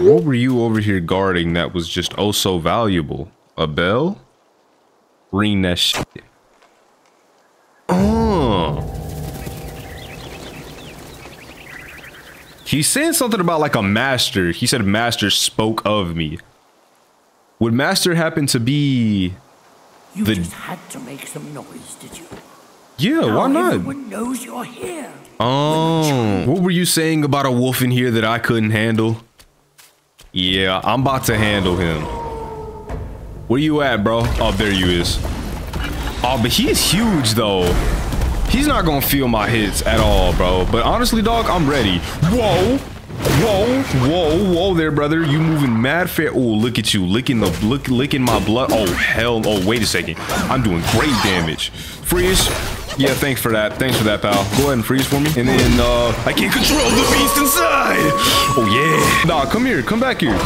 What were you over here guarding that was just oh so valuable? A bell? Ring that shit. Oh. He's saying something about like a master. He said master spoke of me. Would master happen to be You The- just had to make some noise, did you? Yeah, Now why not? Everyone knows you're here. Oh, what were you saying about a wolf in here that I couldn't handle? Yeah, I'm about to handle him. Where you at, bro? Oh, there you is. Oh, but he is huge, though. He's not gonna feel my hits at all, bro. But honestly, dog, I'm ready. Whoa. Whoa, whoa, whoa there, brother. You moving mad fair. Oh, look at you. Licking the lick, licking my blood. Oh, hell. Oh, wait a second. I'm doing great damage. Freeze. Yeah, thanks for that. Thanks for that, pal. Go ahead and freeze for me. And then, uh, I can't control the beast inside. Oh, yeah. Nah, come here. Come back here.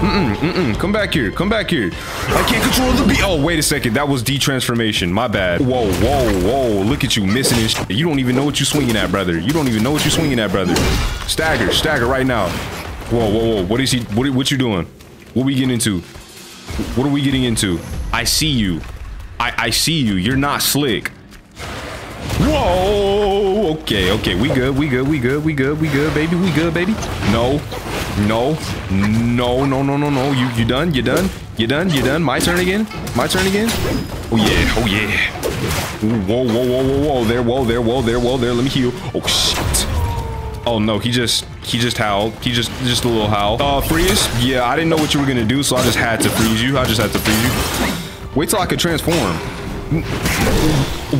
Mm-mm, mm-mm. Come back here. Come back here. I can't control the beast. Oh, wait a second. That was detransformation. My bad. Whoa, whoa, whoa. Look at you missing and shit. You don't even know what you're swinging at, brother. You don't even know what you're swinging at, brother. Stagger. Stagger right now. Whoa, whoa, whoa. What is he? What, what you doing? What we getting into? What are we getting into? I see you. I, I see you. You're not slick. Whoa! Okay, okay, we good, we good, we good, we good, we good, baby, we good, baby. No, no, no, no, no, no, no. You, you done? You done? You done? You done? My turn again? My turn again? Oh yeah, oh yeah. Whoa, whoa, whoa, whoa, whoa, there, whoa, there, whoa, there, whoa, there. Let me heal. Oh shit. Oh no, he just, he just howled. He just, just a little howl. Uh, freeze? Yeah, I didn't know what you were gonna do, so I just had to freeze you. I just had to freeze you. Wait till I could transform.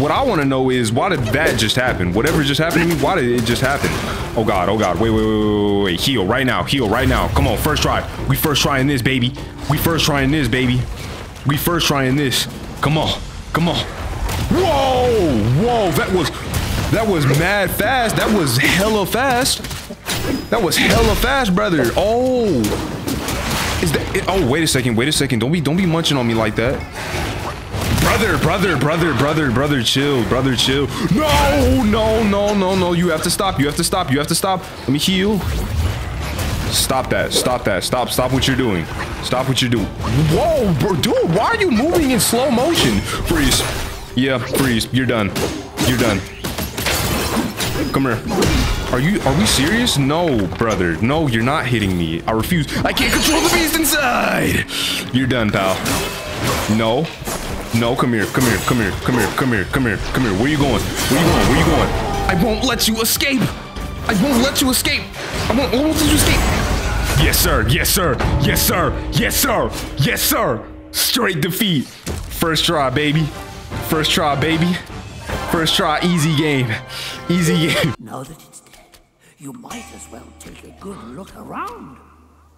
What I want to know is why did that just happen? Whatever just happened to me, why did it just happen? Oh god, oh god, wait, wait, wait, wait, wait. Heal right now, heal right now. Come on, first try. We first trying this, baby. We first trying this, baby. We first trying this. Come on, come on. Whoa, whoa, that was, that was mad fast. That was hella fast. That was hella fast, brother. Oh, is that? It, oh, wait a second, wait a second. Don't be, don't be munching on me like that. Brother, brother, brother, brother, brother, chill, brother, chill. No, no, no, no, no. You have to stop. You have to stop. You have to stop. Let me heal. Stop that. Stop that. Stop. Stop what you're doing. Stop what you're doing. Whoa, bro, dude, why are you moving in slow motion? Freeze. Yeah, freeze. You're done. You're done. Come here. Are you, are we serious? No, brother. No, you're not hitting me. I refuse. I can't control the beast inside. You're done, pal. No. No, come here, come here, come here, come here, come here, come here, come here. Where you going? Where you going? Where you going? I won't let you escape. I won't let you escape. I won't, I won't let you escape. Yes, sir. Yes, sir. Yes, sir. Yes, sir. Yes, sir. Straight defeat. First try, baby. First try, baby. First try, easy game. Easy game. Now that it's dead, you might as well take a good look around.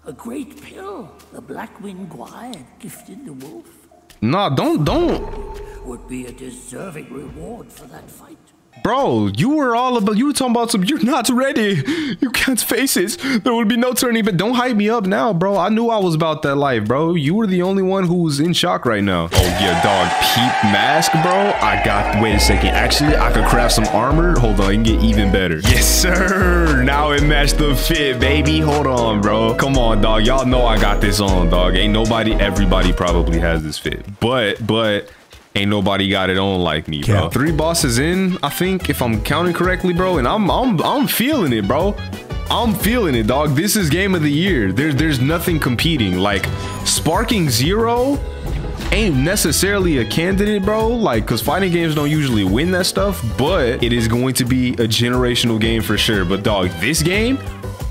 A great pill the Black Wind King had gifted the wolf Nah, don't, don't. would be a deserving reward for that fight. Bro, you were all about, you were talking about some, you're not ready. You can't face it. There will be no turning, but don't hype me up now, bro. I knew I was about that life, bro. You were the only one who's in shock right now. Oh, yeah, dog. Peep mask, bro. I got, wait a second. Actually, I could craft some armor. Hold on, I can get even better. Yes, sir. Now it matched the fit, baby. Hold on, bro. Come on, dog. Y'all know I got this on, dog. Ain't nobody, everybody probably has this fit. But, but, Ain't nobody got it on like me, bro. Three bosses in, I think, if I'm counting correctly, bro, and I'm I'm I'm feeling it, bro. I'm feeling it, dog. This is game of the year. There's there's nothing competing. Like sparking zero ain't necessarily a candidate, bro. Like, cause fighting games don't usually win that stuff, but it is going to be a generational game for sure. But dog, this game.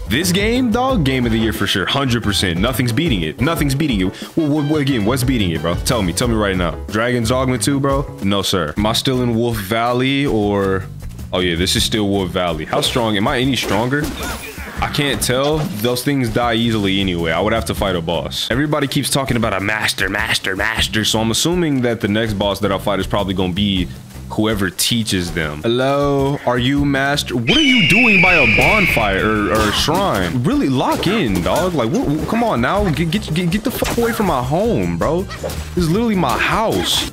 This game, dog, game of the year for sure. 100%. Nothing's beating it. Nothing's beating it. Well, again, what's beating it, bro? Tell me. Tell me right now. Dragon's Dogma 2, bro? No, sir. Am I still in Wolf Valley or... Oh, yeah, this is still Wolf Valley. How strong? Am I any stronger? I can't tell. Those things die easily anyway. I would have to fight a boss. Everybody keeps talking about a master, master, master. So I'm assuming that the next boss that I'll fight is probably going to be whoever teaches them. Hello, are you master? What are you doing by a bonfire or, or a shrine? Really lock in, dog. Like, come on now, get, get get get the fuck away from my home, bro. This is literally my house.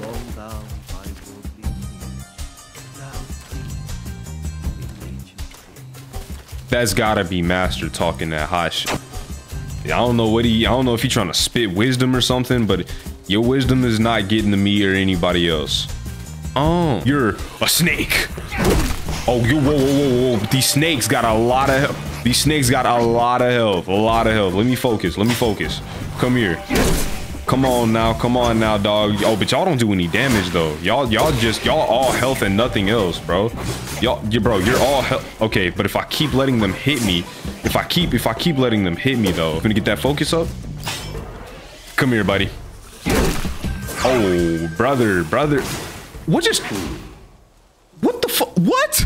That's gotta be master talking that hot shit. I don't know what he, I don't know if he's trying to spit wisdom or something, but your wisdom is not getting to me or anybody else. Oh, you're a snake. Oh, you, whoa, whoa, whoa, whoa. These snakes got a lot of, these snakes got a lot of health, a lot of health. Let me focus, let me focus. Come here. Come on now, come on now, dog. Oh, but y'all don't do any damage though. Y'all, y'all just, y'all all health and nothing else, bro. Y'all, you, bro, you're all health. Okay, but if I keep letting them hit me, if I keep, if I keep letting them hit me though, I'm gonna get that focus up. Come here, buddy. Oh, brother, brother. What just? What the fuck? What?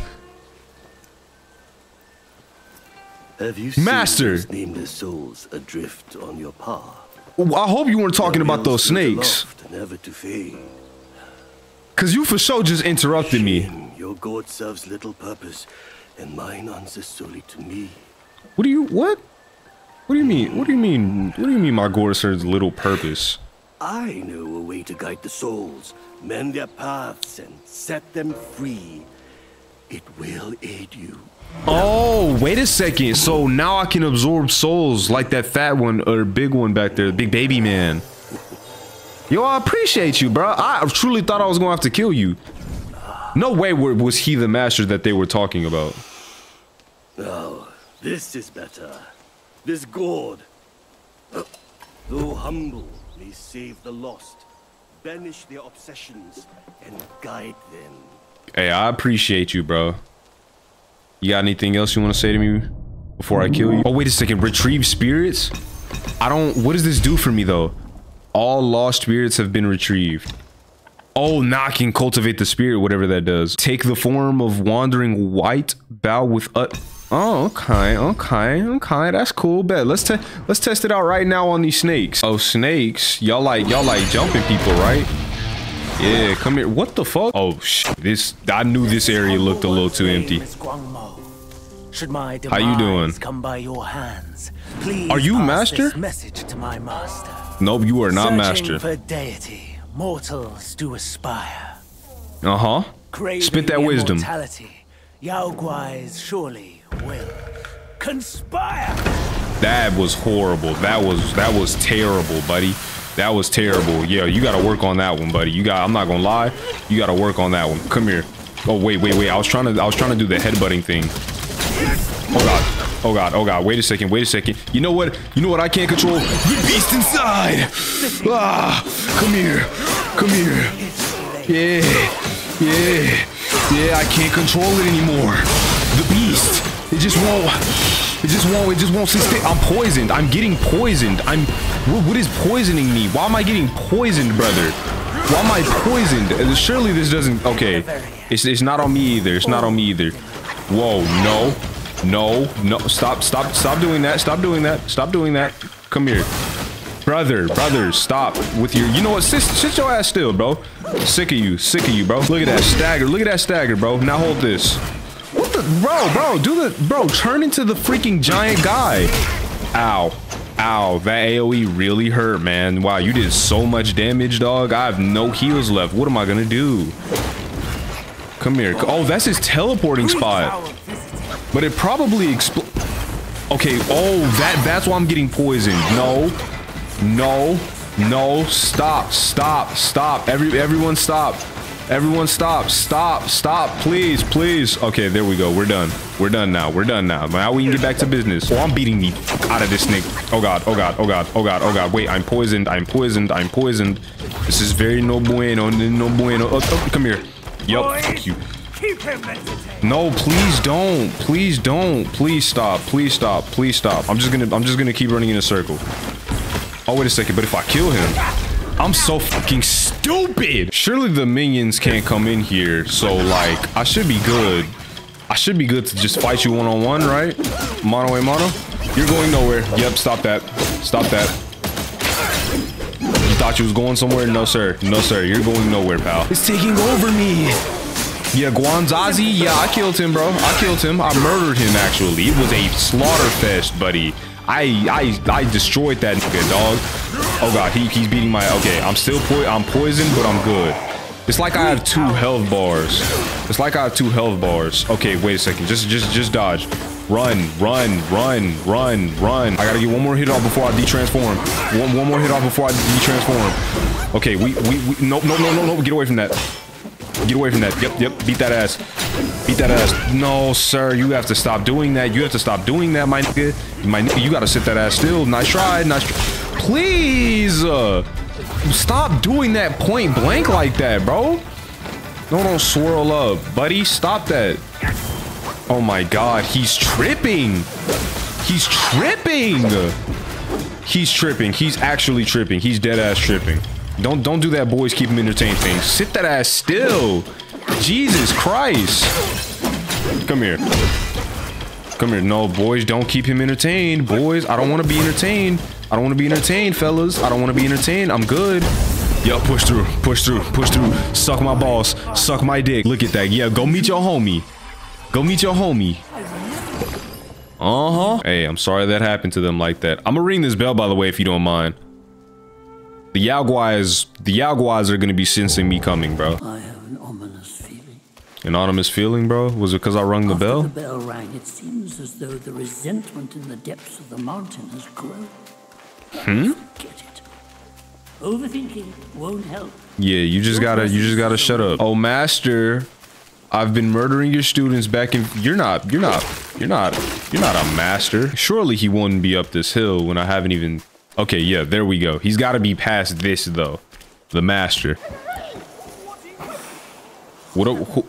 Have you seen Master. those nameless souls adrift on your path? I hope you weren't talking about those snakes. aloft, Never to fade. Cause you for sure just interrupted me. Your god serves little purpose, and mine answers solely to me. What do you what? What do you mean? What do you mean? What do you mean my gore serves little purpose? I know a way to guide the souls, mend their paths, and set them free. It will aid you. Oh, wait a second. So now I can absorb souls like that fat one or big one back there, big baby man. Yo, I appreciate you, bro. I truly thought I was gonna have to kill you. No way was he the master that they were talking about. Now, this is better. This god, uh, though humble, may save the lost, banish their obsessions, and guide them. Hey, I appreciate you, bro. You got anything else you want to say to me before I kill you? Oh, wait a second. Retrieve spirits? I don't... What does this do for me, though? All lost spirits have been retrieved. Oh, can cultivate the spirit, whatever that does. Take the form of wandering white, bow with ut... Oh, okay, okay, okay. That's cool. Bet. Let's te let's test it out right now on these snakes. Oh, snakes. Y'all like y'all like jumping people, right? Yeah, come here. What the fuck? Oh, sh this. I knew this area looked a little too empty. Should my How you doing? come by your hands, please Are you master? Message to my master. Nope, you are not master. for deity, mortals do aspire. Uh huh. Spit that wisdom. Yao Guais surely will conspire. That was horrible. That was that was terrible, buddy. That was terrible. Yeah, you got to work on that one, buddy. You got. I'm not gonna lie. You got to work on that one. Come here. Oh wait, wait, wait. I was trying to. I was trying to do the headbutting thing. Oh god. Oh god. Oh god. Wait a second. Wait a second. You know what? You know what? I can't control the beast inside. Ah, come here. Come here. Yeah. Yeah. Yeah. I can't control it anymore. The beast. It just won't. It just won't. It just won't still. I'm poisoned. I'm getting poisoned. I'm. What, is poisoning me? Why am I getting poisoned, brother? Why am I poisoned? Surely this doesn't. Okay. It's it's not on me either. It's not on me either. Whoa. No. No. No. Stop. Stop. Stop doing that. Stop doing that. Stop doing that. Come here. Brother, brother, stop with your. You know what? Sit, sit your ass still, bro. Sick of you. Sick of you, bro. Look at that stagger. Look at that stagger, bro. Now hold this. The, bro, bro? Do the, bro? Turn into the freaking giant guy. Ow, ow. That AOE really hurt, man. Wow, you did so much damage, dog. I have no heals left. What am I gonna do? Come here. Oh, that's his teleporting spot. But it probably expl. Okay. Oh, that that's why I'm getting poisoned. No, no, no. Stop. Stop. Stop. Every everyone stop. Everyone stop. Stop. Stop. Please. Please. Okay. There we go. We're done. We're done now. We're done now. Now we can get back to business. Oh, I'm beating the out of this snake. Oh god. Oh god. Oh god. Oh god. Oh god. Wait. I'm poisoned. I'm poisoned. I'm poisoned. This is very no bueno. No bueno. Oh, oh, come here. Yup. Fuck you. No, please don't. Please don't. Please stop. Please stop. Please stop. I'm just gonna I'm just gonna keep running in a circle. Oh wait a second, but if I kill him, I'm so fucking stupid. Surely the minions can't come in here, so like I should be good. I should be good to just fight you one on one, right? Mono a mono. You're going nowhere. Yep, stop that. Stop that. You thought you was going somewhere? No, sir. No, sir. You're going nowhere, pal. It's taking over me. Yeah, Guangzhi, yeah, I killed him, bro. I killed him. I murdered him, actually. It was a slaughter fest, buddy. I I I destroyed that nigga, dog. Oh god, he, he's beating my okay. I'm still po I'm poisoned, but I'm good. It's like I have two health bars. It's like I have two health bars. Okay, wait a second. Just just just dodge. Run, run, run, run, run. I gotta get one more hit off before I detransform. One, one more hit off before I detransform. Okay, we, we, we, no, no, no, no, no, get away from that. Get away from that. Yep, yep, beat that ass. Beat that ass. No, sir, you have to stop doing that. You have to stop doing that, my nigga. My nigga, you gotta sit that ass still. Nice try, nice try. Please, uh, stop doing that point blank like that, bro. No, don't swirl up, buddy. Stop that. Oh my god, he's tripping. He's tripping. He's tripping. He's actually tripping. He's dead ass tripping. Don't don't do that, boys. Keep him entertained thing. Sit that ass still. Jesus Christ. Come here. Come here. No, boys, don't keep him entertained. Boys, I don't want to be entertained. I don't want to be entertained, fellas. I don't want to be entertained. I'm good. Yo, push through, push through, push through. Suck my balls, suck my dick. Look at that. Yeah, go meet your homie. Go meet your homie. Uh-huh. Hey, I'm sorry that happened to them like that. I'm gonna ring this bell, by the way, if you don't mind. The Yao Guais, the Yao Guais are gonna be sensing me coming, bro. I have an ominous feeling. An ominous feeling, bro? Was it because I rung the After bell? the bell rang, it seems as though the resentment in the depths of the mountain has grown. Hmm? Get it. Overthinking won't help. Yeah, you just gotta, you just gotta shut up. Oh, master, I've been murdering your students back in. You're not, you're not, you're not, you're not a master. Surely he wouldn't be up this hill when I haven't even. Okay, yeah, there we go. He's got to be past this though. The master. What? A, who,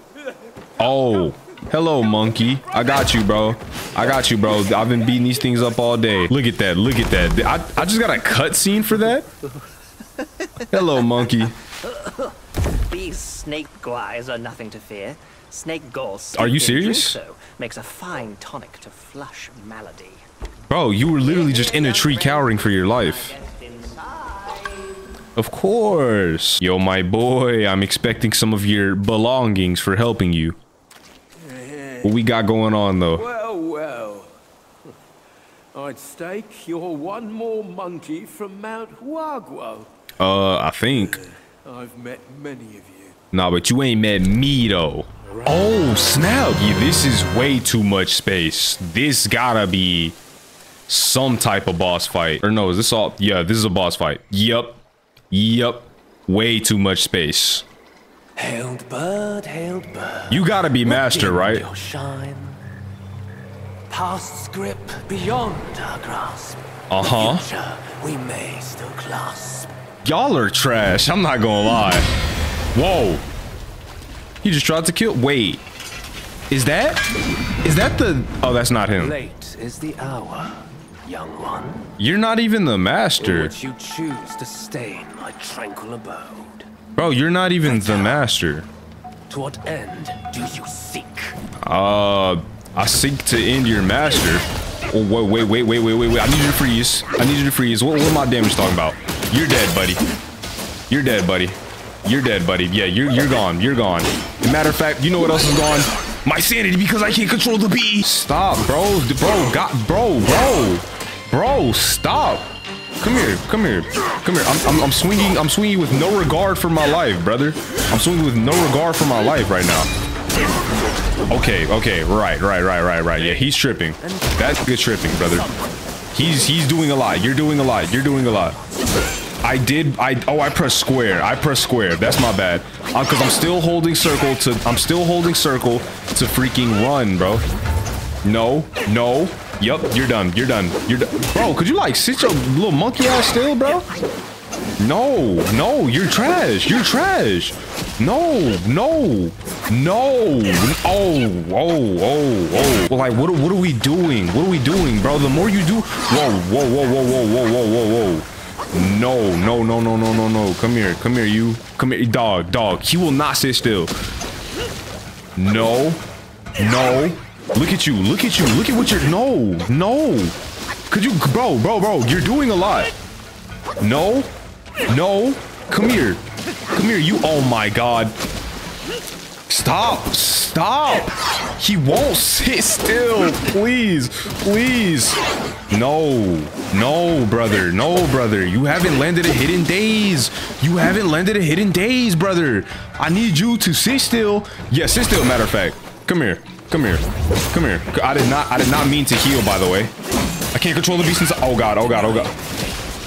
oh, hello, monkey. I got you, bro. I got you, bro. I've been beating these things up all day. Look at that. Look at that. I, I just got a cutscene for that. Hello, monkey. These snake guys are nothing to fear. Snake gall Are you serious? So makes a fine tonic to flush malady. Bro, you were literally just in a tree cowering for your life. Of course. Yo, my boy, I'm expecting some of your belongings for helping you. What we got going on, though? Well, well. I'd stake you're one more monkey from Mount Huaguo. Uh, I think. I've met many of you. Nah, but you ain't met me, though. Oh, snap. Yeah, this is way too much space. This gotta be some type of boss fight. Or no, is this all? Yeah, this is a boss fight. Yup. Yup. Way too much space. Hailed bird, hailed bird. You gotta be master, right? Past's grip beyond our grasp. Uh-huh. Future we may still clasp. Y'all are trash. I'm not gonna lie. Whoa. He just tried to kill. Wait. Is that? Is that the? Oh, that's not him. Late is the hour, young one. You're not even the master. which you choose to stay in my tranquil abode. Bro, you're not even the master. To what end do you seek? Uh, I seek to end your master. Oh, wait, wait, wait, wait, wait, wait, wait. I need you to freeze. I need you to freeze. What, what am I damage talking about? You're dead, buddy. You're dead, buddy. You're dead, buddy. Yeah, you're you're gone. You're gone. Matter of fact, you know what else is gone? My sanity because I can't control the bee. Stop, bro. Bro, got, bro, bro, bro. Stop. Come here, come here, come here. I'm, I'm, I'm swinging. I'm swinging with no regard for my life, brother. I'm swinging with no regard for my life right now. Okay, okay, right, right, right, right, right. Yeah, he's tripping. That's good tripping, brother. He's he's doing a lot. You're doing a lot. You're doing a lot. I did. I oh, I pressed square. I pressed square. That's my bad. Uh, Cause I'm still holding circle to. I'm still holding circle to freaking run, bro. No, no. Yup, you're done. You're done. You're done. Bro, could you like sit your little monkey ass still, bro? No, no, you're trash. You're trash. No, no, no. Oh, oh, oh, oh. Well, like, what, what are we doing? What are we doing, bro? The more you do, whoa, whoa, whoa, whoa, whoa, whoa, whoa, whoa, whoa. No, no, no, no, no, no, no. Come here, come here, you. Come here, dog, dog. He will not sit still. No, no. Look at you. Look at you. Look at what you're. No, no. Could you, bro, bro, bro? You're doing a lot. No, no. Come here. Come here. You. Oh my God. Stop. Stop. He won't sit still. Please. Please. No. No, brother. No, brother. You haven't landed a hidden days. You haven't landed a hidden days, brother. I need you to sit still. Yeah, sit still, matter of fact. Come here. Come here. Come here. I did not I did not mean to heal, by the way. I can't control the beast inside. Oh god, oh god, oh god.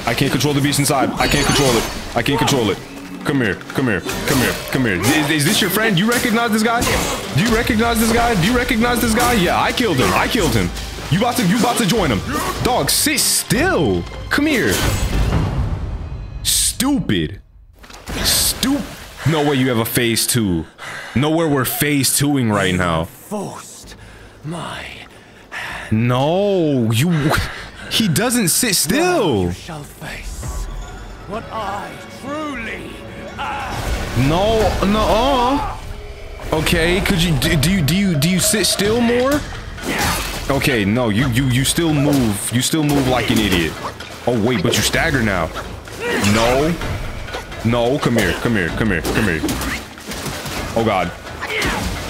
I can't control the beast inside. I can't control it. I can't control it. Come here, come here, come here, come here. Is, is this your friend? You recognize this guy? Do you recognize this guy? Do you recognize this guy? Yeah, I killed him. I killed him. You about to you about to join him. Dog, sit still. Come here. Stupid. Stupid. No way you have a phase two. Nowhere we're phase twoing right now. Forced my No, you. He doesn't sit still. shall face what I truly No, no. Uh. Okay, could you do, do you do you do you sit still more? Okay, no, you you you still move. You still move like an idiot. Oh wait, but you stagger now. No. No, come here, come here, come here, come here. Oh god.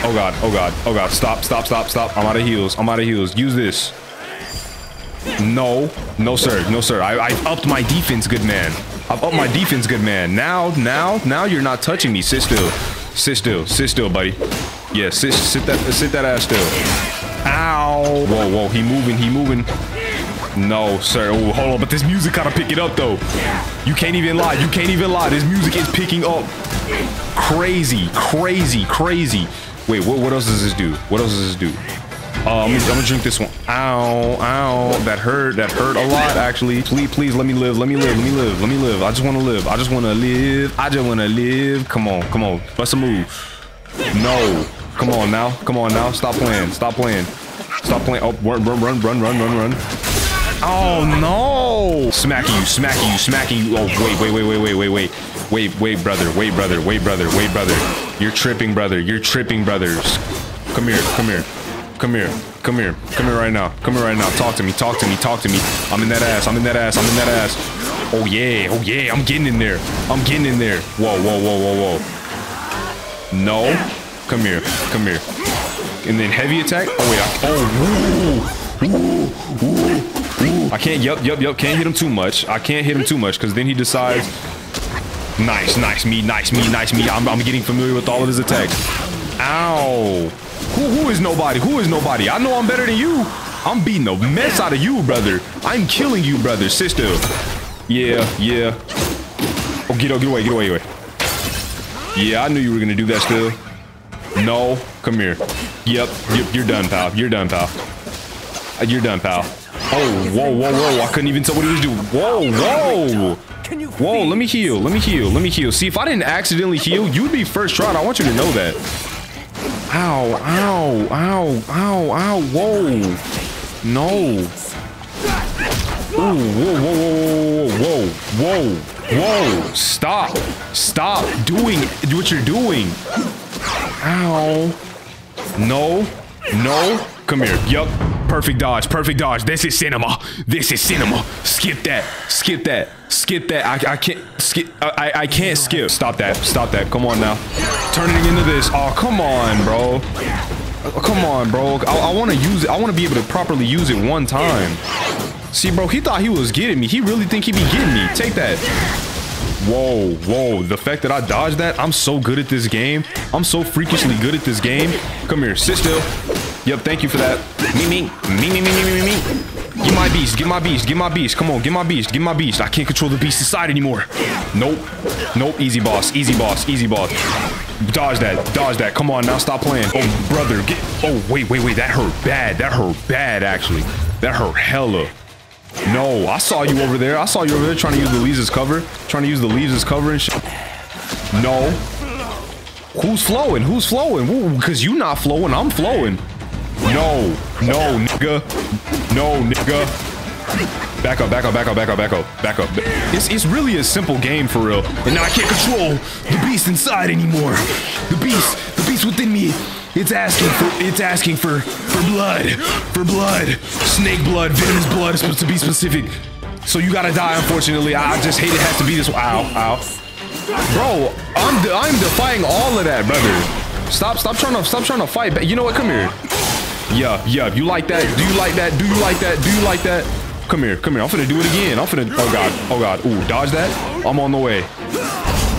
Oh god, oh god, oh god. Stop, stop, stop, stop. I'm out of heals. I'm out of heals. Use this. No, no sir, no sir. I, I upped my defense, good man. I've upped my defense, good man. Now, now, now you're not touching me. Sit still. Sit still. Sit still, buddy. Yeah, sit, sit that, sit that ass still. Ow. Whoa, whoa. He moving. He moving. No, sir. Oh, hold on. But this music of pick it up though. You can't even lie. You can't even lie. This music is picking up. Crazy, crazy, crazy. Wait, what, what else does this do? What else does this do? Uh, I'm, gonna, I'm gonna drink this one. Ow, ow. That hurt. That hurt a lot, actually. Please, please, let me live. Let me live. Let me live. Let me live. I just want to live. I just want to live. I just want to live. Come on. Come on. Bust a move. No. Come on now. Come on now. Stop playing. Stop playing. Stop playing. Oh, run, run, run, run, run, run, run. Oh, no. Smacking you. Smacking you. Smacking you. Oh, wait, wait, wait, wait, wait, wait, wait. Wait, wait, brother. Wait, brother. Wait, brother. Wait, brother. You're tripping, brother. You're tripping, brothers. Come here. Come here. Come here. Come here. Come here right now. Come here right now. Talk to me. Talk to me. Talk to me. I'm in that ass. I'm in that ass. I'm in that ass. Oh yeah. Oh yeah. I'm getting in there. I'm getting in there. Whoa, whoa, whoa, whoa, whoa. No. Come here. Come here. And then heavy attack. Oh wait. I, oh. I can't. Yup. Yup. Yup. Can't hit him too much. I can't hit him too much because then he decides. Nice. Nice. Me. Nice. Me. Nice. Me. I'm, I'm getting familiar with all of his attacks. Ow. Who, who is nobody? Who is nobody? I know I'm better than you. I'm beating the mess out of you, brother. I'm killing you, brother. Sister. Yeah, yeah. Oh, get, get away, get away, get away. Yeah, I knew you were gonna do that still. No, come here. Yep, yep, you're done, pal. You're done, pal. Uh, You're done, pal. Oh, whoa, whoa, whoa. I couldn't even tell what he was doing. Whoa, whoa. Whoa, let me heal. Let me heal. Let me heal. See, if I didn't accidentally heal, you'd be first try. I want you to know that. Ow, ow, ow, ow, ow, whoa. No. Ooh, whoa, whoa, whoa, whoa, whoa, whoa. Stop. Stop doing what you're doing. Ow. No. No. Come here. Yup. Perfect dodge. Perfect dodge. This is cinema. This is cinema. Skip that. Skip that. Skip that. I, I can't skip. I, I can't skip. Stop that. Stop that. Come on now. Turning into this. Oh, come on, bro. Oh, come on, bro. I, I want to use it. I want to be able to properly use it one time. See, bro, he thought he was getting me. He really think he be getting me. Take that. Whoa, whoa. The fact that I dodged that, I'm so good at this game. I'm so freakishly good at this game. Come here, sit still. Yep, thank you for that. Me, me, me, me, me, me, me, me. Get my beast, get my beast, get my beast. Come on, get my beast, get my beast. I can't control the beast inside anymore. Nope. Nope, easy boss, easy boss, easy boss. Dodge that, dodge that. Come on now, stop playing. Oh, brother, get. Oh, wait, wait, wait. That hurt bad. That hurt bad, actually. That hurt hella. No, I saw you over there. I saw you over there trying to use the leaves as cover. Trying to use the leaves as cover and shit. No. Who's flowing? Who's flowing? Because you not flowing, I'm flowing. No. No, nigga. No, nigga. Back up, back up, back up, back up, back up, back up. It's, it's really a simple game for real. And now I can't control the beast inside anymore. The beast, the beast within me. It's asking for, it's asking for, for blood, for blood. Snake blood, venomous blood, supposed to be specific. So you gotta die, unfortunately. I just hate it has to be this. Ow, ow. Bro, I'm, I'm defying all of that, brother. Stop, stop trying to, stop trying to fight. You know what? Come here. Yeah, yeah. You like that? Do you like that? Do you like that? Do you like that? Come here, come here. I'm finna do it again. I'm finna. Oh god. Oh god. Ooh, dodge that. I'm on the way.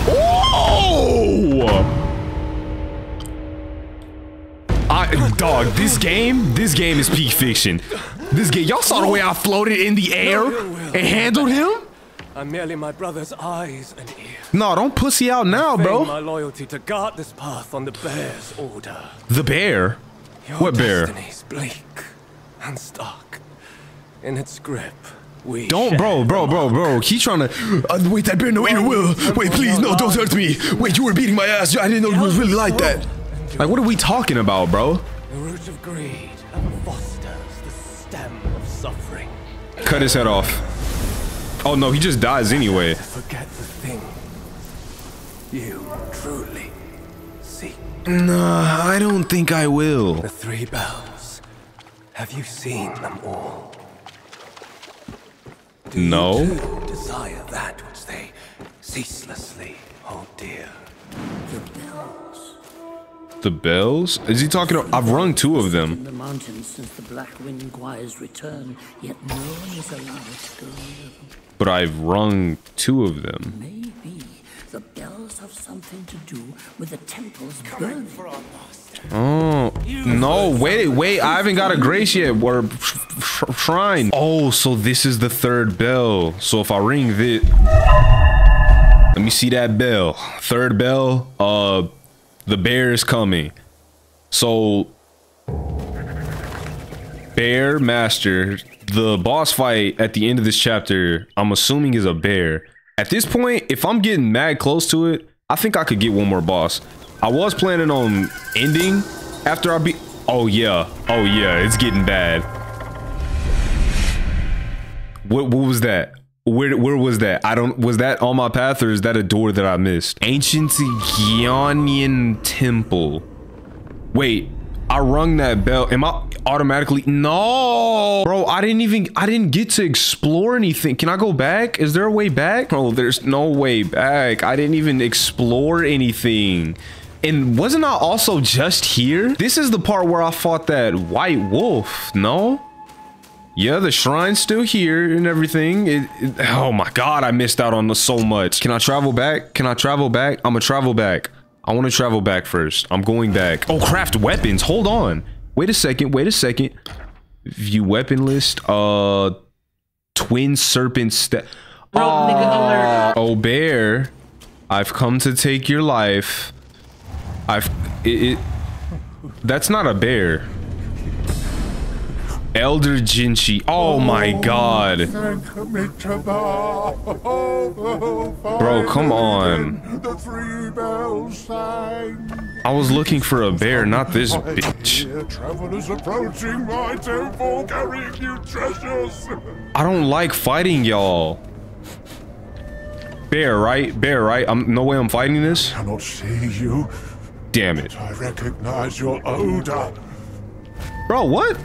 Oh! I, dog, this game, this game is peak fiction. This game, y'all saw the way I floated in the air and handled him? I'm merely my brother's eyes and ears. No, don't pussy out now, bro. my loyalty to guard this path on the bear's order. The bear. Your What bear? destiny's bleak and stark. In its grip, we Don't, bro, bro, bro, bro. He's trying to. Uh, wait, that bear, no ill will. Wait, please, no, don't hurt me. Wait, you were beating my ass. I didn't know you was really like that. Like, what are we talking about, bro? The root of greed fosters the stem of suffering. Cut his head off. Oh no, he just dies anyway. Forget the thing you truly. Nah, I don't think I will. The three bells. Have you seen them all? No. You desire that which they ceaselessly hold dear. The bells. The bells? Is he talking? I've rung two of In them. the mountains since the Black Wind King's return, yet no one is allowed to go near them. But I've rung two of them. Maybe the bells have something to do with the temple's burning. Oh no! Wait, wait! I haven't got a grace yet. Or sh- sh- shrine. Oh, so this is the third bell. So if I ring this, let me see that bell. Third bell. Uh, the bear is coming. So, bear master. The boss fight at the end of this chapter, I'm assuming is a bear. At this point, if I'm getting mad close to it, I think I could get one more boss. I was planning on ending after I beat. Oh yeah, oh yeah, it's getting bad. What what was that? Where where was that? I don't. Was that on my path or is that a door that I missed? Ancient Guanyin Temple. Wait, I rung that bell. Am I automatically? No, bro. I didn't even. I didn't get to explore anything. Can I go back? Is there a way back? Oh, there's no way back. I didn't even explore anything. And wasn't I also just here? This is the part where I fought that white wolf. No. Yeah, the shrine's still here and everything. It, it- oh my god, I missed out on so much. Can I travel back? Can I travel back? I'm gonna travel back. I want to travel back first. I'm going back. Oh, craft weapons. Hold on. Wait a second. Wait a second. View weapon list. Uh, twin serpent step. Oh, bear. I've come to take your life. I've it, it that's not a bear. Elder Jinchi. Oh my god. Bro, come on. The three bells sang. I was looking for a bear, not this bitch. Travelers approaching my temple carrying treasures. I don't like fighting y'all. Bear, right? Bear, right? I'm no way I'm fighting this. I Cannot see you. Damn it. I recognize your odor. Bro, what?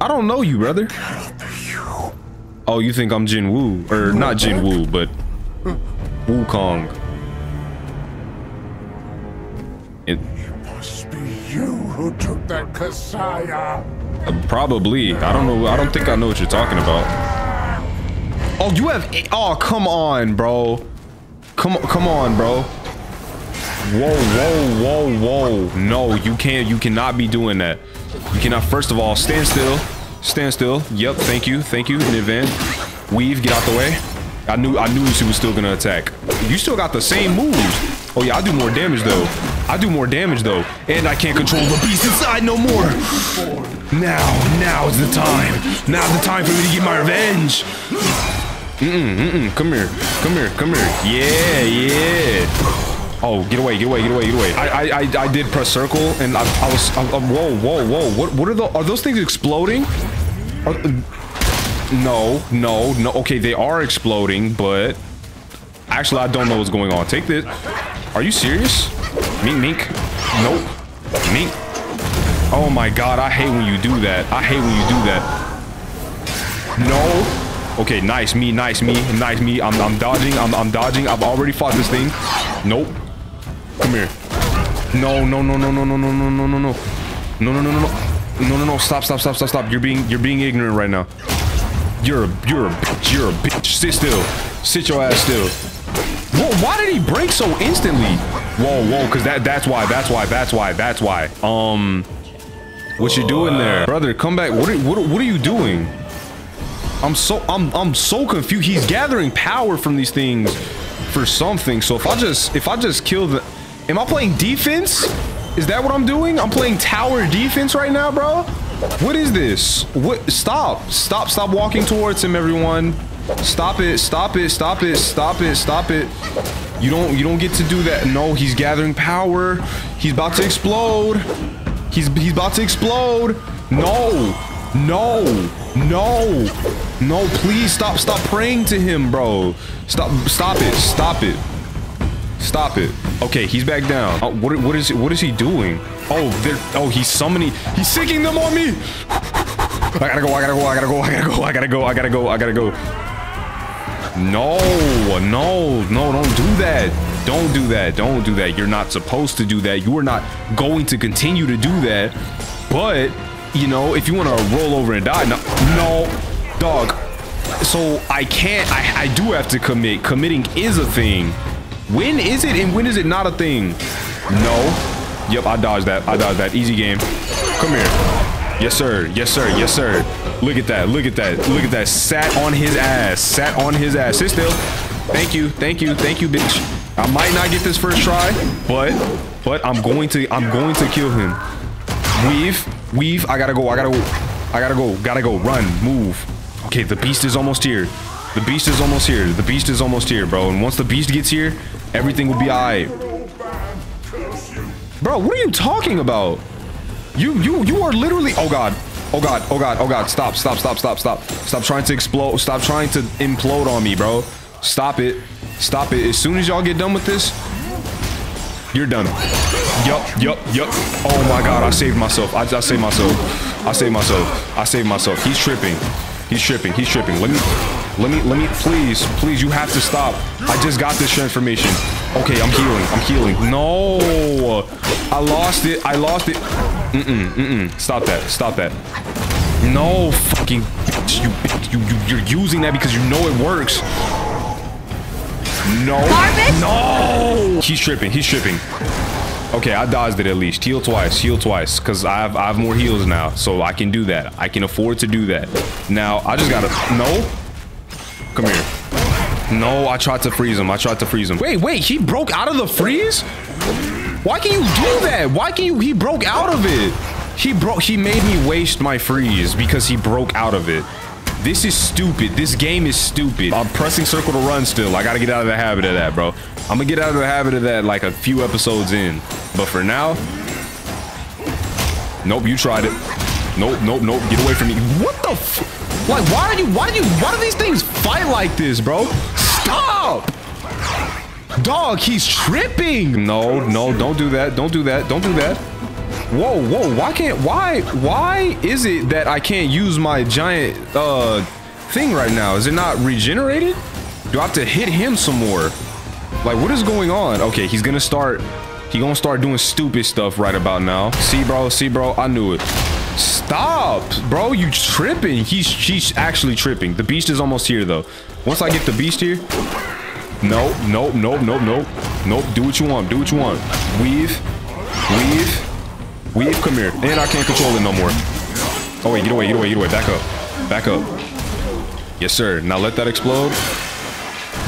I don't know you, brother. Oh, you think I'm Jin Woo. Or not Jin Woo, but Wukong. It, Must be you who took that Kasaya. probably. I don't know. I don't think I know what you're talking about. Oh, you have. Oh, come on, bro. Come on, come on, bro. Whoa, whoa, whoa, whoa. No, you can't. You cannot be doing that. You cannot. First of all, stand still. Stand still. Yep. Thank you. Thank you in advance. Weave. Get out the way. I knew. I knew she was still gonna attack. You still got the same moves. Oh yeah, I do more damage though. I do more damage though, and I can't control the beast inside no more. Now, now is the time. Now's the time for me to get my revenge. Mm-mm, mm-mm. Come here. Come here. Come here. Yeah, yeah. Oh, get away, get away, get away, get away. I I, I, did press circle and I, I was I, I- whoa, whoa, whoa. What what are the are those things exploding? Are, no, no, no. Okay, they are exploding, but actually I don't know what's going on. Take this. Are you serious? Mink mink. Nope. Mink. Oh my god, I hate when you do that. I hate when you do that. No. Okay, nice me, nice me, nice me. I'm, I'm dodging, I'm, I'm dodging. I've already fought this thing. Nope. Come here. No, no, no, no, no, no, no, no, no, no, no. No, no, no, no, no. No, no, no. Stop, stop, stop, stop, stop. You're being, you're being ignorant right now. You're a, you're a bitch. You're a bitch. Sit still. Sit your ass still. Whoa, why did he break so instantly? Whoa, whoa, because that, that's why, that's why, that's why, that's why. Um, what you doing there? Brother, come back. What are, what, what are you doing? I'm so, I'm, I'm so confused. He's gathering power from these things for something. So if I just, if I just kill the, am I playing defense? Is that what I'm doing? I'm playing tower defense right now, bro. What is this? What? Stop, stop, stop walking towards him, everyone. Stop it, stop it, stop it, stop it, stop it. You don't, you don't get to do that. No, he's gathering power. He's about to explode. He's, he's about to explode. No, no, no, no, please stop, stop praying to him, bro. Stop, stop it, stop it. Stop it. Okay, he's back down. Oh, what, what is what is he doing? Oh, they're, oh, he's summoning. He's sinking them on me. I gotta go. I gotta go. I gotta go. I gotta go. I gotta go. I gotta go. I gotta go. No, no, no, don't do that. Don't do that. Don't do that. You're not supposed to do that. You are not going to continue to do that. But, you know, if you want to roll over and die, no, no, dog. So I can't, I, I do have to commit. Committing is a thing. When is it and when is it not a thing? No. Yep, I dodged that. I dodged that. Easy game. Come here. Yes, sir. Yes, sir. Yes, sir. Look at that. Look at that. Look at that. Sat on his ass. Sat on his ass. Sit still. Thank you. Thank you. Thank you, bitch. I might not get this first try, but but I'm going to I'm going to kill him. Weave. Weave. I gotta go. I gotta go. I gotta go. Gotta go. Run. Move. Okay, the beast is almost here. The beast is almost here. The beast is almost here, bro. And once the beast gets here, everything will be alright. Bro, what are you talking about? You, you, you are literally, oh God. Oh God, oh God, oh God, stop, stop, stop, stop, stop. Stop trying to explode, stop trying to implode on me, bro. Stop it, stop it. As soon as y'all get done with this, you're done. Yup, yup, yup. Oh my God, I saved myself. I, I saved myself. I saved myself. I saved myself. He's tripping. He's tripping. He's tripping. Let me, let me, let me, please, please, you have to stop. I just got this transformation. Okay, I'm healing. I'm healing. No, I lost it. I lost it. Mm-mm, mm-mm. Stop that. Stop that. No fucking bitch. You, you, you, you're using that because you know it works. No. Garbage? No. He's tripping. He's tripping. Okay, I dodged it at least. Heal twice. Heal twice. Because I have, I have more heals now. So I can do that. I can afford to do that. Now, I just gotta... No. Come here. No, I tried to freeze him. I tried to freeze him. Wait, wait. He broke out of the freeze? Why can you do that? Why can you? He broke out of it. He broke. He made me waste my freeze because he broke out of it. This is stupid. This game is stupid. I'm pressing circle to run still. I gotta get out of the habit of that, bro. I'm gonna get out of the habit of that like a few episodes in. But for now, nope, you tried it. Nope, nope, nope. Get away from me. What the Like, why are you, why do you, why do these things fight like this, bro? Stop! Dog, he's tripping. No, no, don't do that. Don't do that. Don't do that. Whoa, whoa. Why can't, why, why is it that I can't use my giant, uh, thing right now? Is it not regenerated? Do I have to hit him some more? Like, what is going on? Okay, he's gonna start, he gonna start doing stupid stuff right about now. See, bro, see, bro, I knew it. Stop, bro, you tripping. He's, he's actually tripping. The beast is almost here, though. Once I get the beast here, Nope, nope, nope, nope, nope. Nope, do what you want, do what you want. Weave, weave, weave, come here. And I can't control it no more. Oh wait, get away, get away, get away, back up. Back up. Yes, sir. Now let that explode.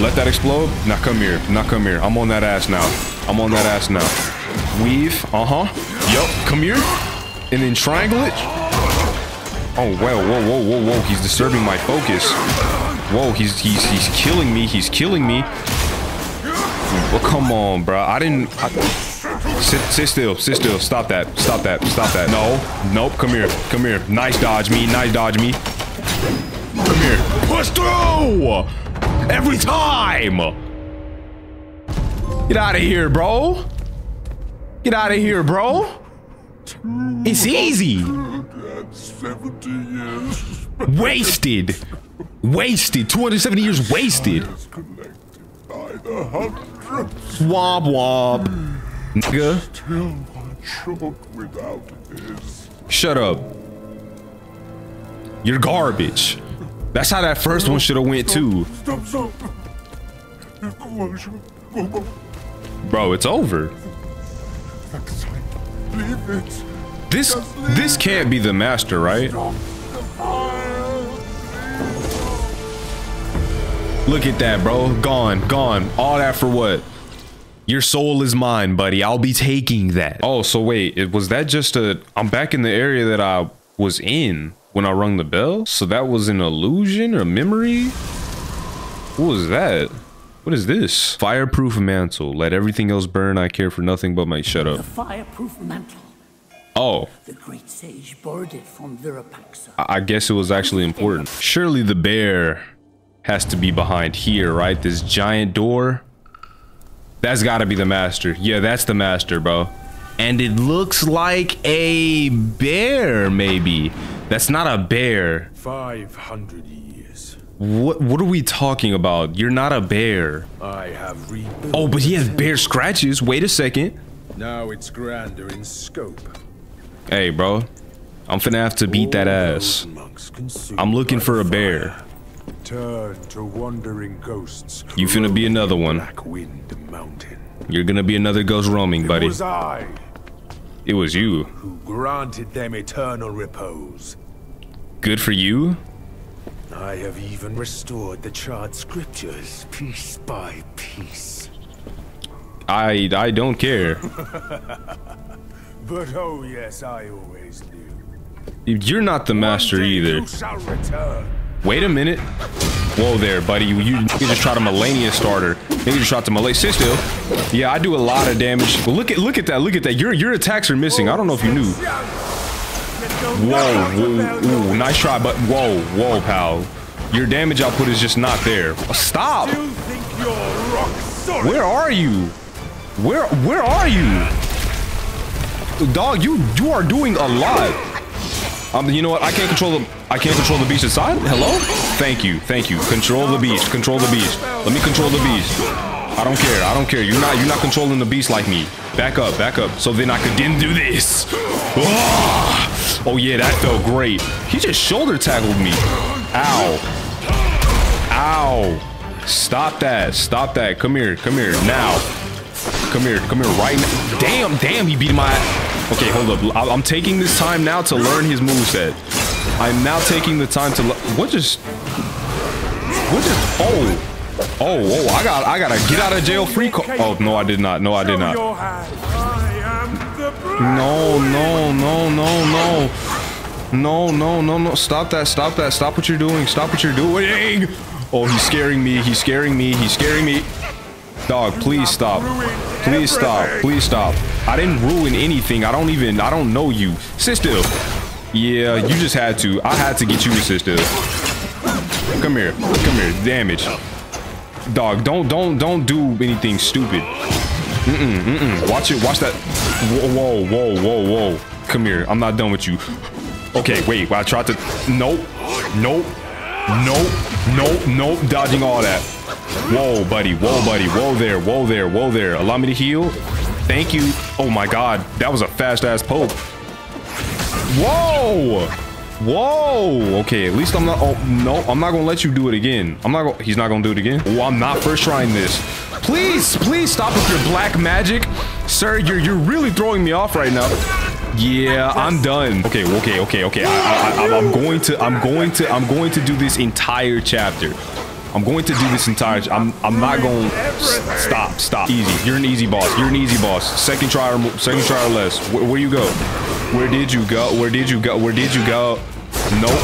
Let that explode. Now come here, now come here. I'm on that ass now. I'm on that ass now. Weave, uh-huh. Yup, come here. And then triangle it. Oh, well, whoa, whoa, whoa, whoa. He's disturbing my focus. Whoa, he's he's he's killing me. He's killing me. Well, come on, bro. I didn't. I, sit sit still. Sit still. Stop that. Stop that. Stop that. No. Nope. Come here. Come here. Nice dodge me. Nice dodge me. Come here. Push through. Every time. Get out of here, bro. Get out of here, bro. It's easy. wasted. Wasted. 270 years wasted. Wob wob. Nigga. Shut up. You're garbage. That's how that first one should have went too. Bro, it's over. Leave it. This this can't be the master, right? Look at that, bro. Gone, gone. All that for what? Your soul is mine, buddy. I'll be taking that. Oh, so wait, it was that just a I'm back in the area that I was in when I rung the bell? So that was an illusion or memory? What was that? What is this? Fireproof mantle. Let everything else burn. I care for nothing but my shut up. The up. fireproof mantle. Oh, The great sage borrowed it from Virupaksha. I I guess it was actually important. Surely the bear has to be behind here, right? This giant door. That's got to be the master. Yeah, that's the master, bro. And it looks like a bear, maybe. That's not a bear. 500 years. What What are we talking about? You're not a bear. I have rebuilt. Oh, but he has bear scratches. Wait a second. Now it's grander in scope. Hey, bro. I'm finna have to beat that ass. those monks consumed I'm looking for a bear. Turn to wandering ghosts. You finna be another one. Black Wind Mountain. You're gonna be another ghost roaming, buddy. It was I It was you. who granted them eternal repose. Good for you. I have even restored the charred scriptures piece by piece. I I don't care. But oh yes, I always knew. You're not the master either. You. Wait a minute. Whoa there, buddy. You, you just tried a Melania starter. Nigga just tried to Malay. Sit still. Yeah, I do a lot of damage. But look at look at that. Look at that. Your your attacks are missing. I don't know if you knew. Whoa, whoa, ooh, nice try, but whoa, whoa, pal. Your damage output is just not there. Stop. You think you're rock solid? Where are you? Where where are you? Dog, you you are doing a lot. Um, you know what? I can't control the I can't control the beast inside. Hello? Thank you, thank you. Control the beast. Control the beast. Let me control the beast. I don't care. I don't care. You're not you're not controlling the beast like me. Back up, back up. So then I could then do this. Ah! Oh yeah, that felt great. He just shoulder tackled me. Ow. Ow. Stop that. Stop that. Come here. Come here. Now. Come here. Come here right now. Damn. Damn. He beat my... Okay, hold up. I'm taking this time now to learn his moveset. I'm now taking the time to... What just... What just... Oh. Oh, oh, I got, I gotta get out of jail free. Oh, no, I did not. No, I did not. No, no, no, no, no. No, no, no, no. Stop that. Stop that. Stop what you're doing. Stop what you're doing. Oh, he's scaring me. He's scaring me. He's scaring me. Dog, please stop. Please stop. Please stop. I didn't ruin anything. I don't even, I don't know you. Sit still. Yeah, you just had to. I had to get you to sit still. Come here. Come here. Damage. Dog, don't, don't, don't do anything stupid. Mm-mm, mm-mm. Watch it. Watch that. Whoa, whoa, whoa, whoa, whoa. Come here. I'm not done with you. Okay, wait. I tried to. Nope. Nope. Nope. Nope. Nope. Dodging all that. Whoa, buddy. Whoa, buddy. Whoa there. Whoa there. Whoa there. Allow me to heal. Thank you. Oh my God. That was a fast ass poke. Whoa. Whoa. Okay, at least I'm not. Oh no, I'm not gonna let you do it again. I'm not gonna. He's not gonna do it again. Oh, I'm not first trying this. Please, please stop with your black magic, sir. You're you're really throwing me off right now. Yeah, I'm done. Okay, okay, okay, okay. I, I'm going to. I'm going to. I'm going to do this entire chapter. I'm going to do this entire. I'm. I'm not going. Stop. Stop. Easy. You're an easy boss. You're an easy boss. Second try or second try or less. Where you go? Where did you go? Where did you go? Where did you go? Nope.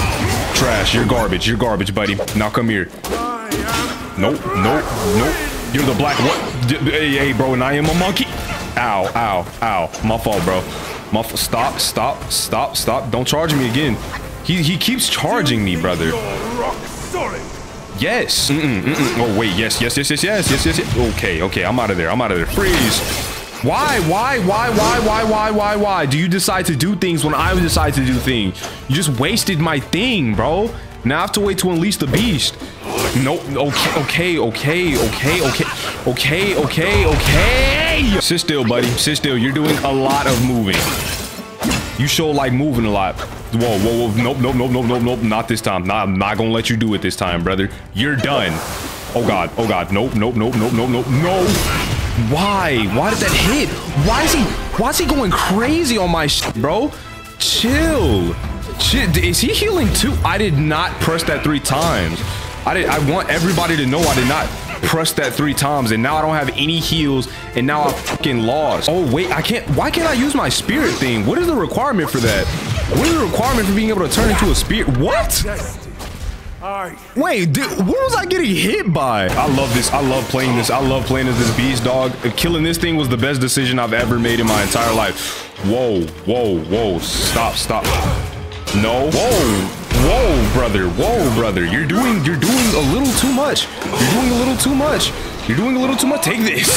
Trash. You're garbage. You're garbage, buddy. Now come here. Nope. Nope. Nope. You're the black what? Hey, hey, bro. And I am a monkey. Ow. Ow. Ow. My fault, bro. My stop. Stop. Stop. Stop. Don't charge me again. He he keeps charging me, brother. Yes. Mm-mm, mm-mm. Oh wait. Yes. Yes. Yes. Yes. Yes. Yes. yes. Okay. Okay. I'm out of there. I'm out of there. Freeze. Why? Why? Why? Why? Why? Why? Why? Why? Do you decide to do things when I decide to do things? You just wasted my thing, bro. Now I have to wait to unleash the beast. Nope. Okay. Okay. Okay. Okay. Okay. Okay. Okay. Okay. Sit still, buddy. Sit still. You're doing a lot of moving. You show like moving a lot. Whoa, whoa, whoa. Nope, nope, nope, nope, nope, nope. Not this time. Nah, I'm not gonna let you do it this time, brother. You're done. Oh god, oh god. Nope, nope, nope, nope, nope, nope. No. Why? Why did that hit? Why is he? Why is he going crazy on my bro? Chill. Chill. Is he healing too? I did not press that three times. I did. I want everybody to know I did not press that three times, and now I don't have any heals, and now I fucking lost. Oh wait, I can't. Why can't I use my spirit thing? What is the requirement for that? What is the requirement for being able to turn into a spirit? What? Wait, dude, what was I getting hit by? I love this. I love playing this. I love playing as this beast dog. Killing this thing was the best decision I've ever made in my entire life. Whoa, whoa, whoa. Stop, stop. No. Whoa. Whoa, brother. Whoa, brother. You're doing you're doing a little too much. You're doing a little too much. You're doing a little too much. Take this.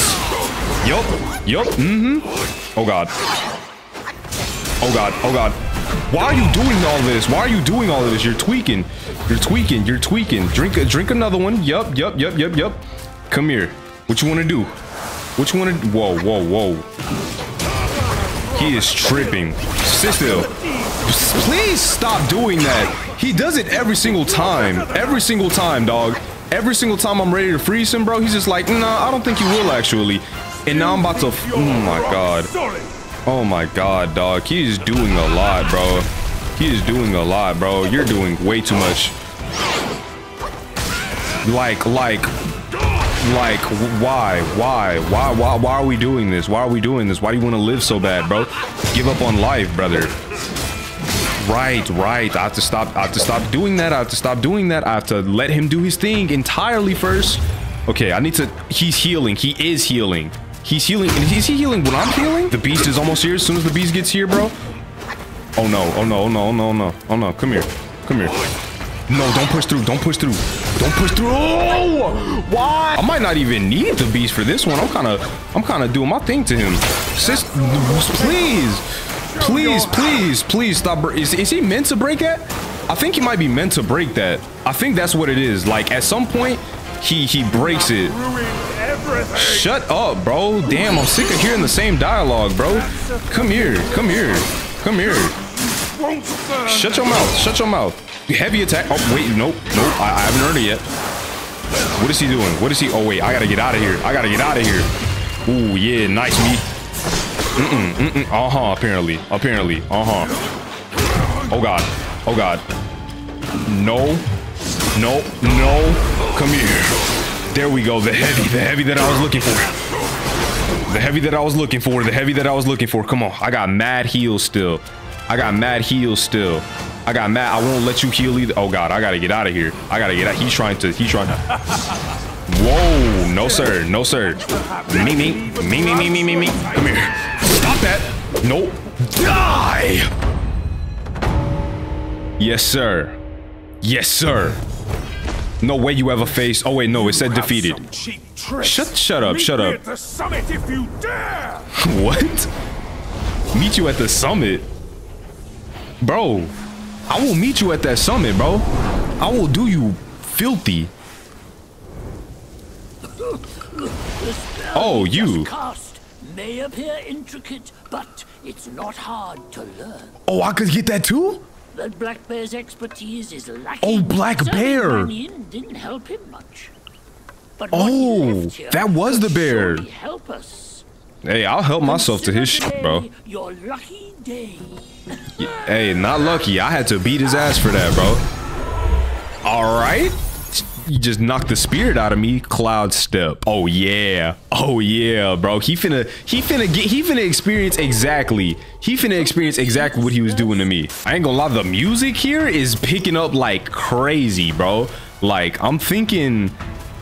Yup. Yup. Mm-hmm. Oh god. Oh god. Oh god. Why are you doing all this? Why are you doing all of this? You're tweaking. You're tweaking. You're tweaking. Drink a drink another one. Yup, yup, yup, yup, yup. Come here. What you want to do? What you want to Whoa, whoa, whoa. He is tripping. Sit still. Please stop doing that. He does it every single time. Every single time, dog. Every single time I'm ready to freeze him, bro, he's just like, nah, I don't think you will actually. And now I'm about to, oh my God. Oh my god, dog. He is doing a lot, bro. He is doing a lot, bro. You're doing way too much. Like, like, like, why? Why? Why? Why? Why are we doing this? Why are we doing this? Why do you want to live so bad, bro? Give up on life, brother. Right, right. I have to stop. I have to stop doing that. I have to stop doing that. I have to let him do his thing entirely first. Okay, I need to. He's healing. He is healing. He's healing. Is he healing when I'm healing? The beast is almost here. As soon as the beast gets here, bro. Oh no. Oh no. Oh no. Oh no. Oh no. Oh no. Come here. Come here. No, don't push through. Don't push through. Don't push through. Oh, why? I might not even need the beast for this one. I'm kind of, I'm kind of doing my thing to him. Sis, please, please, please, please stop. Is, is he meant to break that? I think he might be meant to break that. I think that's what it is. Like at some point, he he breaks it. Shut up, bro. Damn, I'm sick of hearing the same dialogue, bro. Come here. Come here. Come here. Shut your mouth. Shut your mouth. Heavy attack. Oh, wait. Nope. Nope. I, I haven't heard it yet. What is he doing? What is he? Oh, wait. I gotta get out of here. I gotta get out of here. Ooh, yeah. Nice. Mm-mm. Mm-mm. Uh-huh. Apparently. Apparently. Uh-huh. Oh, God. Oh, God. No. No. No. Come here. There we go. The heavy. The heavy that I was looking for. The heavy that I was looking for. The heavy that I was looking for. Come on. I got mad heals still. I got mad heals still. I got mad. I won't let you heal either. Oh God, I gotta get out of here. I gotta get out. He's trying to. He's trying to. Whoa! No sir. No sir. Me me me me me me me me. Come here. Stop that. Nope. Die. Yes sir. Yes sir. No way you ever faced. Oh wait, no. It said defeated. Shut. Shut up. Shut up. the summit if you dare! What? Meet you at the summit? Bro, I will meet you at that summit, bro. I will do you filthy. Oh, you. May appear intricate, but it's not hard to learn. Oh, I could get that too? But Black Bear's expertise is lacking. Oh, Black Sending Bear. Didn't help him much. But Oh, here that was the bear. Help us. Hey, I'll help myself to his Consider shit, bro. today Your lucky day. Hey, not lucky. I had to beat his ass for that, bro. All right. You just knocked the spirit out of me. Cloud step. Oh yeah. Oh yeah, bro. He finna he finna get he finna experience exactly. He finna experience exactly what he was doing to me. I ain't gonna lie, the music here is picking up like crazy, bro. Like I'm thinking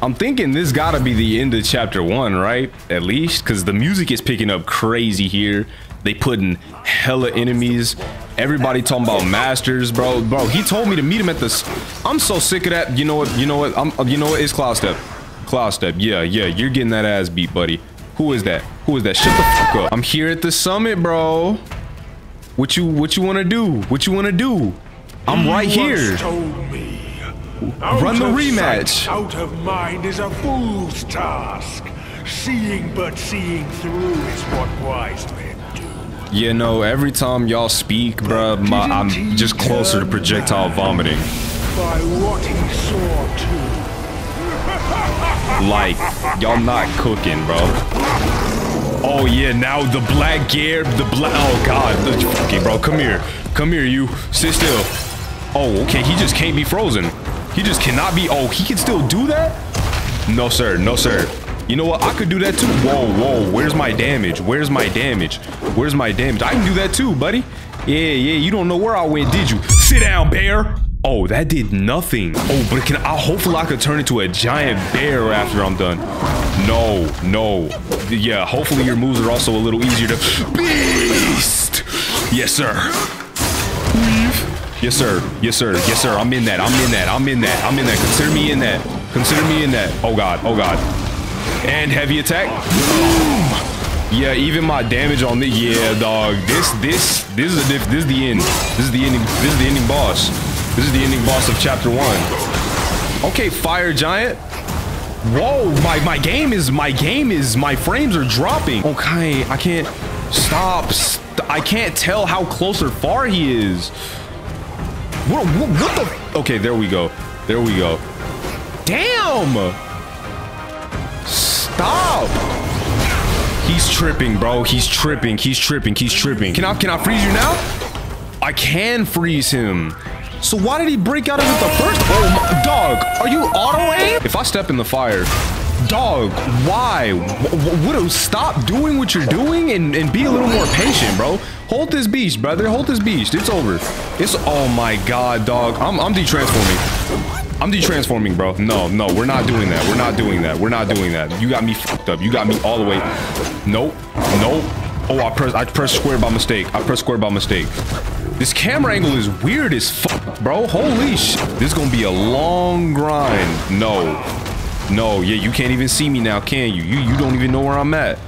I'm thinking this gotta be the end of chapter one, right? At least, because the music is picking up crazy here. They putting hella enemies. Everybody talking about masters, bro. Bro, he told me to meet him at this. I'm so sick of that. You know what? You know what? I'm. You know what? It's Cloud Step. Cloud Step. Yeah, yeah. You're getting that ass beat, buddy. Who is that? Who is that? Shut the fuck up. I'm here at the summit, bro. What you? What you want to do? What you want to do? I'm right here. me. Run the Out rematch. sight, out of mind is a fool's task. Seeing but seeing through is what wise men. You know, every time y'all speak, bruh, my, I'm just closer to projectile vomiting. By what he saw too. Like, y'all not cooking, bro. Oh yeah, now the black gear, the black. Oh god, okay, bro, come here, come here, you. Sit still. Oh, okay, he just can't be frozen. He just cannot be. Oh, he can still do that? No sir, no sir. You know what? I could do that too. Whoa, whoa. Where's my damage? Where's my damage? Where's my damage? I can do that too, buddy. Yeah, yeah. You don't know where I went, did you? Sit down, bear. Oh, that did nothing. Oh, but can I? Hopefully, I could turn into a giant bear after I'm done. No, no. Yeah, hopefully your moves are also a little easier to... Beast! Yes, sir. Yes, sir. Yes, sir. Yes, sir. I'm in that. I'm in that. I'm in that. I'm in that. Consider me in that. Consider me in that. Oh, God. Oh, God. And heavy attack. Boom! Yeah, even my damage on the... Yeah, dog. This, this, this is diff... This is the end. This is the ending... This is the ending boss. This is the ending boss of chapter one. Okay, fire giant. Whoa, my, my game is, my game is, my frames are dropping. Okay, I can't, stop. St I can't tell how close or far he is. What, what, what the? Okay, there we go. There we go. Damn. Stop. He's tripping, bro. He's tripping. He's tripping. He's tripping. Can I, can I freeze you now? I can freeze him. So why did he break out of it the first? Oh, my, dog, are you auto aim? If I step in the fire, dog, why? What? Stop doing what you're doing and, and be a little more patient, bro. Hold this beast, brother. Hold this beast. It's over. It's, oh my God, dog. I'm, I'm detransforming. I'm de-transforming, bro. No, no, we're not doing that. We're not doing that. We're not doing that. You got me fucked up. You got me all the way. Nope. Nope. Oh, I pressed I pressed square by mistake. I pressed square by mistake. This camera angle is weird as fuck, bro. Holy shit. This is gonna be a long grind. No. No, yeah, you can't even see me now, can you? You you don't even know where I'm at.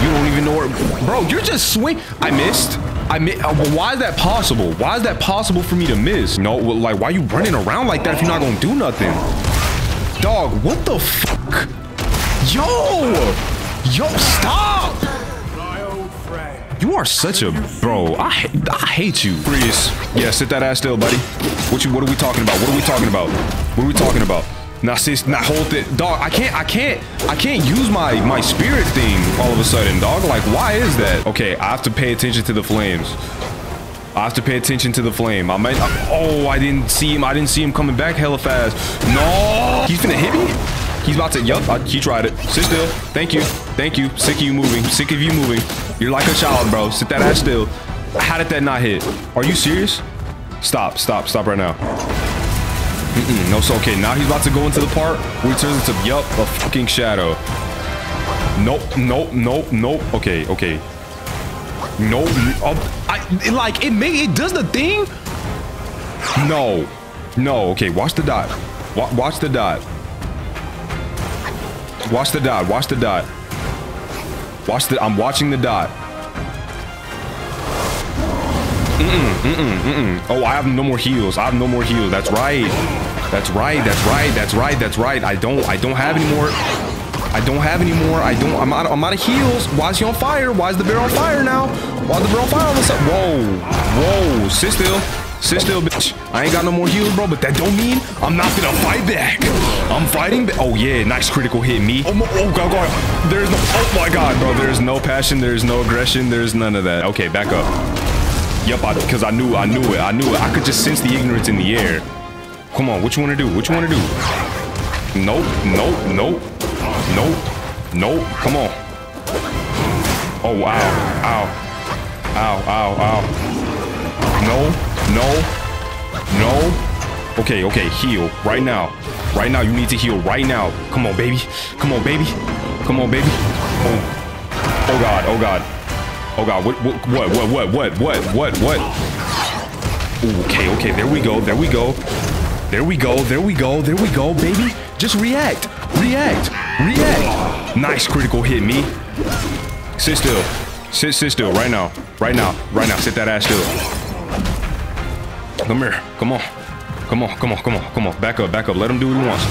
You don't even know where... Bro, you're just swing... I missed. I mi uh, Why is that possible? Why is that possible for me to miss? No, like, why are you running around like that if you're not gonna do nothing? Dog, what the fuck? Yo! Yo, stop! You are such a bro. I I hate you. Freeze. Yeah, sit that ass still, buddy. What you? What are we talking about? What are we talking about? What are we talking about? Now, sis, now hold it, dog. I can't, I can't, I can't use my my spirit thing all of a sudden, dog. Like, why is that? Okay, I have to pay attention to the flames. I have to pay attention to the flame. I might. Oh, I didn't see him. I didn't see him coming back hella fast. No, he's gonna hit me. He's about to. Yup, he tried it. Sit still. Thank you. Thank you. Sick of you moving. Sick of you moving. You're like a child, bro. Sit that ass still. How did that not hit? Are you serious? Stop, stop, stop right now. Mm -mm, no, so okay. Now he's about to go into the part where he turns into, yup, a fucking shadow. Nope, nope, nope, nope. Okay, okay. Nope. Oh, I, like, it, may, it does the thing. No. No, okay, watch the dot. Wa watch the dot. Watch the dot, watch the dot. Watch the, I'm watching the dot. Mm-mm, mm-mm, mm-mm. Oh, I have no more heals. I have no more heals. That's right. That's right. That's right. That's right. That's right. I don't, I don't have any more. I don't have any more. I don't, I'm out, I'm out of heals. Why is he on fire? Why is the bear on fire now? Why is the bear on fire sudden? Whoa. Whoa. Sit still. Sit still, bitch. I ain't got no more heals, bro, but that don't mean I'm not gonna fight back. I'm fighting. Oh, yeah, nice critical hit, me. Oh, oh, God, God. There's no, oh my God, bro. There's no passion. There's no aggression. There's none of that. Okay, back up. Yep, because I, knew, I knew it. I knew it. I could just sense the ignorance in the air. Come on, what you want to do? What you want to do? Nope, nope, nope, nope, nope. Come on. Oh, wow. Ow. Ow, ow, ow. No. No. No. Okay, okay, heal. Right now. Right now, you need to heal right now. Come on, baby. Come on, baby. Come on, baby. Oh. Oh, God. Oh, God. Oh, God. What, what, what, what, what, what, what, what? okay, okay. There we go. There we go. There we go. There we go. There we go, baby. Just react. React. React. Nice critical hit, me. Sit still. Sit, sit still right now. Right now. Right now. Sit that ass still. Come here. Come on. Come on. Come on. Come on. Come on. Back up. Back up. Let him do what he wants.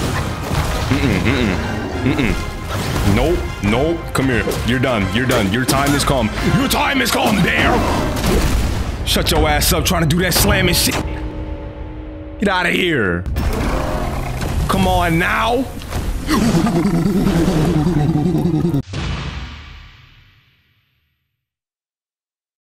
Mm-mm. Mm-mm. Mm-mm. Nope. Nope. Come here. You're done. You're done. Your time is come. Your time is come, bear. Shut your ass up trying to do that slamming shit. Get out of here. Come on now.